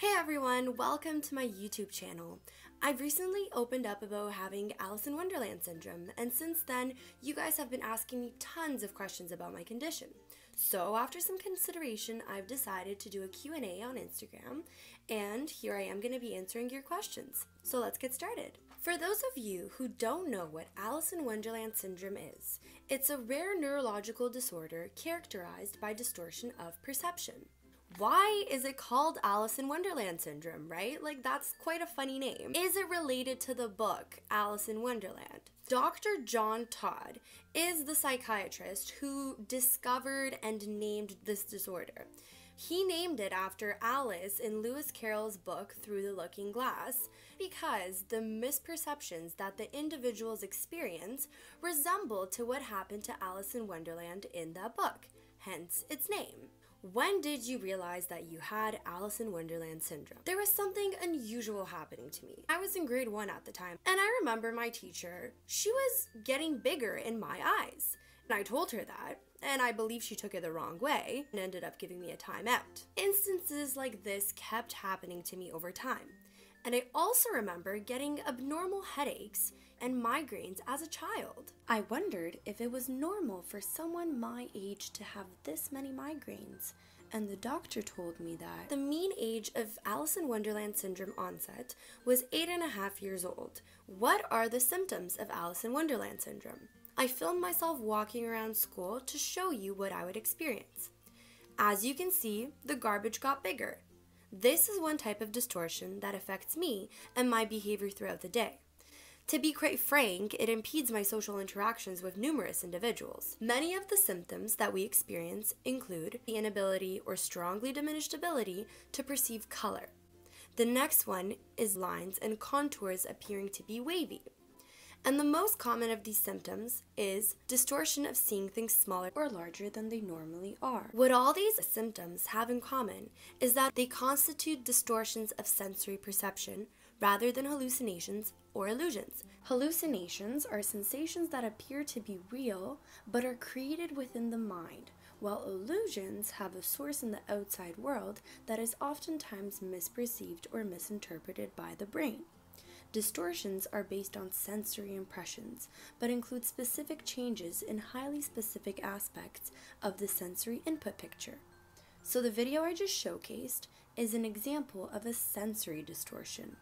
Hey everyone, welcome to my YouTube channel. I've recently opened up about having Alice in Wonderland syndrome, and since then, you guys have been asking me tons of questions about my condition. So, after some consideration, I've decided to do a Q&A on Instagram, and here I am going to be answering your questions. So, let's get started. For those of you who don't know what Alice in Wonderland syndrome is, it's a rare neurological disorder characterized by distortion of perception why is it called Alice in Wonderland syndrome, right? Like, that's quite a funny name. Is it related to the book Alice in Wonderland? Dr. John Todd is the psychiatrist who discovered and named this disorder. He named it after Alice in Lewis Carroll's book Through the Looking Glass because the misperceptions that the individuals experience resemble to what happened to Alice in Wonderland in that book, hence its name. When did you realize that you had Alice in Wonderland syndrome? There was something unusual happening to me. I was in grade one at the time, and I remember my teacher, she was getting bigger in my eyes. And I told her that, and I believe she took it the wrong way and ended up giving me a timeout. Instances like this kept happening to me over time. And I also remember getting abnormal headaches and migraines as a child. I wondered if it was normal for someone my age to have this many migraines. And the doctor told me that the mean age of Alice in Wonderland syndrome onset was eight and a half years old. What are the symptoms of Alice in Wonderland syndrome? I filmed myself walking around school to show you what I would experience. As you can see, the garbage got bigger. This is one type of distortion that affects me and my behavior throughout the day. To be quite frank, it impedes my social interactions with numerous individuals. Many of the symptoms that we experience include the inability or strongly diminished ability to perceive color. The next one is lines and contours appearing to be wavy. And the most common of these symptoms is distortion of seeing things smaller or larger than they normally are. What all these symptoms have in common is that they constitute distortions of sensory perception rather than hallucinations or illusions. Hallucinations are sensations that appear to be real but are created within the mind, while illusions have a source in the outside world that is oftentimes misperceived or misinterpreted by the brain. Distortions are based on sensory impressions, but include specific changes in highly specific aspects of the sensory input picture. So, the video I just showcased is an example of a sensory distortion.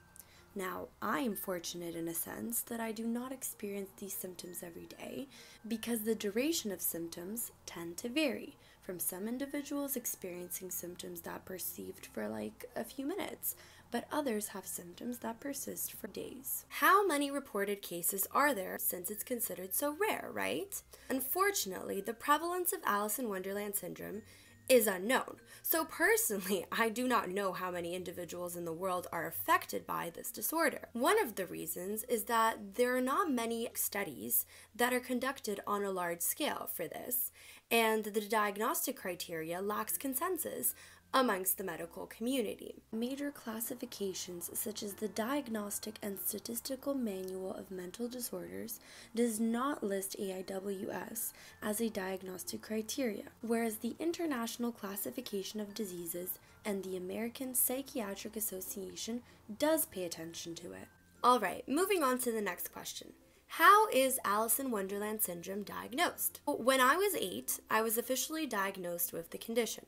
Now, I am fortunate in a sense that I do not experience these symptoms every day because the duration of symptoms tend to vary from some individuals experiencing symptoms that perceived for like a few minutes, but others have symptoms that persist for days. How many reported cases are there since it's considered so rare, right? Unfortunately, the prevalence of Alice in Wonderland syndrome is unknown. So, personally, I do not know how many individuals in the world are affected by this disorder. One of the reasons is that there are not many studies that are conducted on a large scale for this, and the diagnostic criteria lacks consensus amongst the medical community. Major classifications, such as the Diagnostic and Statistical Manual of Mental Disorders, does not list AIWS as a diagnostic criteria, whereas the International Classification of Diseases and the American Psychiatric Association does pay attention to it. Alright, moving on to the next question. How is Alice in Wonderland syndrome diagnosed? When I was eight, I was officially diagnosed with the condition.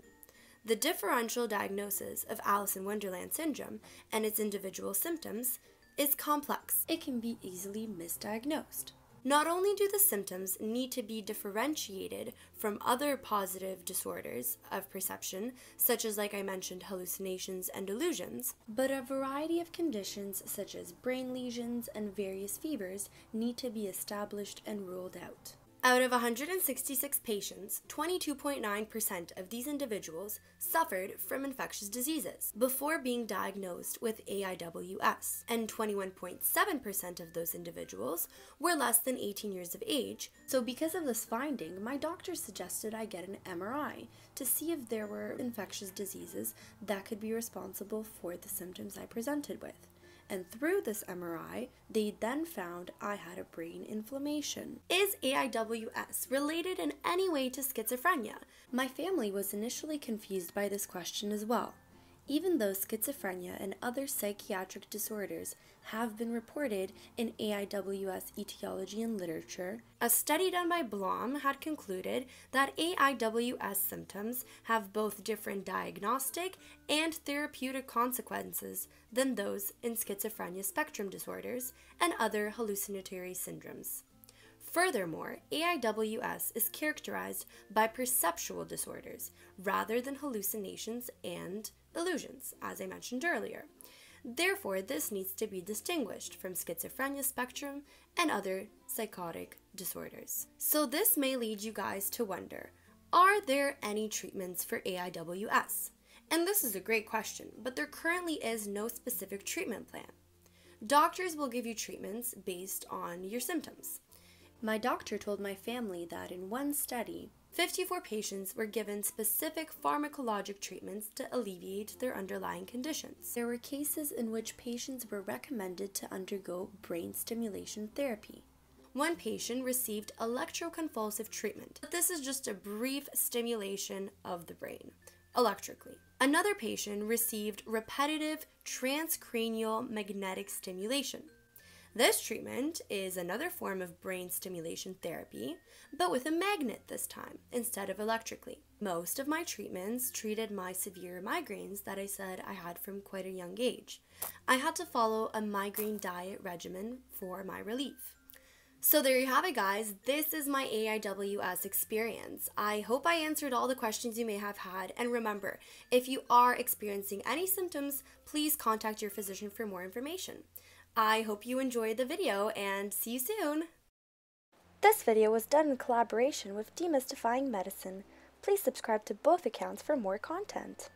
The differential diagnosis of Alice in Wonderland syndrome and its individual symptoms is complex. It can be easily misdiagnosed. Not only do the symptoms need to be differentiated from other positive disorders of perception, such as, like I mentioned, hallucinations and illusions, but a variety of conditions, such as brain lesions and various fevers, need to be established and ruled out. Out of 166 patients, 22.9% of these individuals suffered from infectious diseases before being diagnosed with AIWS, and 21.7% of those individuals were less than 18 years of age. So, because of this finding, my doctor suggested I get an MRI to see if there were infectious diseases that could be responsible for the symptoms I presented with and through this MRI, they then found I had a brain inflammation. Is AIWS related in any way to schizophrenia? My family was initially confused by this question as well. Even though schizophrenia and other psychiatric disorders have been reported in AIWS etiology and literature, a study done by Blom had concluded that AIWS symptoms have both different diagnostic and therapeutic consequences than those in schizophrenia spectrum disorders and other hallucinatory syndromes. Furthermore, AIWS is characterized by perceptual disorders rather than hallucinations and illusions, as I mentioned earlier. Therefore, this needs to be distinguished from schizophrenia spectrum and other psychotic disorders. So, this may lead you guys to wonder are there any treatments for AIWS? And this is a great question, but there currently is no specific treatment plan. Doctors will give you treatments based on your symptoms. My doctor told my family that in one study, 54 patients were given specific pharmacologic treatments to alleviate their underlying conditions. There were cases in which patients were recommended to undergo brain stimulation therapy. One patient received electroconvulsive treatment, but this is just a brief stimulation of the brain electrically. Another patient received repetitive transcranial magnetic stimulation. This treatment is another form of brain stimulation therapy, but with a magnet this time instead of electrically. Most of my treatments treated my severe migraines that I said I had from quite a young age. I had to follow a migraine diet regimen for my relief. So there you have it, guys. This is my AIWS experience. I hope I answered all the questions you may have had. And remember, if you are experiencing any symptoms, please contact your physician for more information. I hope you enjoyed the video and see you soon! This video was done in collaboration with Demystifying Medicine. Please subscribe to both accounts for more content.